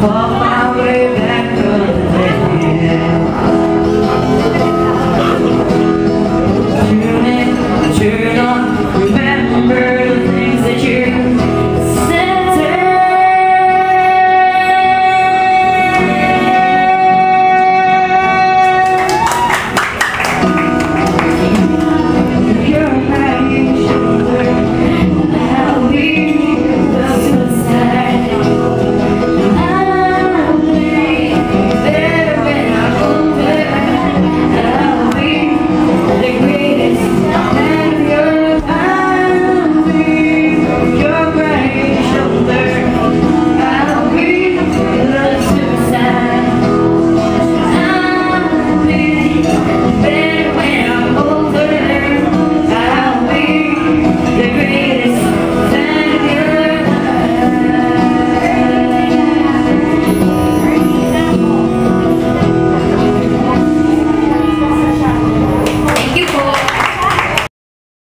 봐